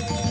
you